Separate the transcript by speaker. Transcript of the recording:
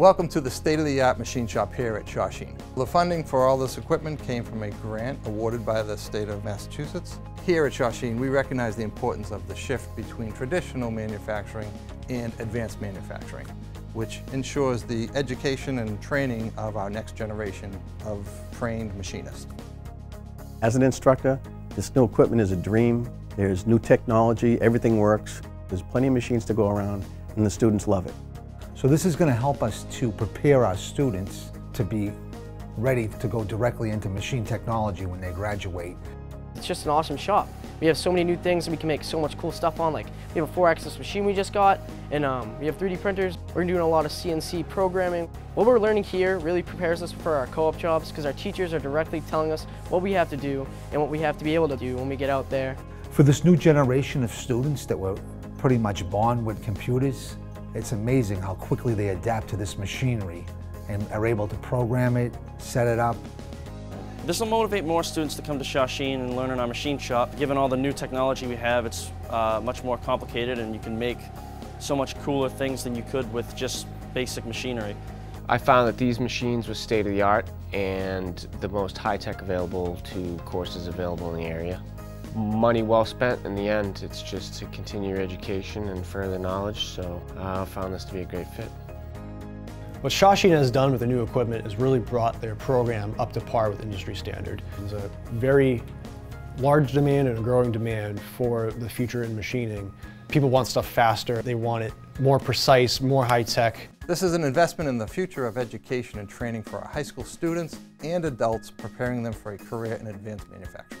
Speaker 1: Welcome to the state-of-the-art machine shop here at Shawsheen. The funding for all this equipment came from a grant awarded by the state of Massachusetts. Here at Shawsheen, we recognize the importance of the shift between traditional manufacturing and advanced manufacturing, which ensures the education and training of our next generation of trained machinists.
Speaker 2: As an instructor, this new equipment is a dream. There's new technology, everything works. There's plenty of machines to go around, and the students love it.
Speaker 3: So this is going to help us to prepare our students to be ready to go directly into machine technology when they graduate.
Speaker 4: It's just an awesome shop. We have so many new things and we can make so much cool stuff on. Like we have a four axis machine we just got and um, we have 3D printers. We're doing a lot of CNC programming. What we're learning here really prepares us for our co-op jobs because our teachers are directly telling us what we have to do and what we have to be able to do when we get out there.
Speaker 3: For this new generation of students that were pretty much born with computers, it's amazing how quickly they adapt to this machinery and are able to program it, set it up.
Speaker 5: This will motivate more students to come to Shawsheen and learn in our machine shop. Given all the new technology we have, it's uh, much more complicated and you can make so much cooler things than you could with just basic machinery.
Speaker 6: I found that these machines were state of the art and the most high-tech available to courses available in the area money well spent in the end. It's just to continue your education and further knowledge, so uh, I found this to be a great fit.
Speaker 7: What Shawsheen has done with the new equipment is really brought their program up to par with industry standard. There's a very large demand and a growing demand for the future in machining. People want stuff faster, they want it more precise, more high-tech.
Speaker 1: This is an investment in the future of education and training for our high school students and adults, preparing them for a career in advanced manufacturing.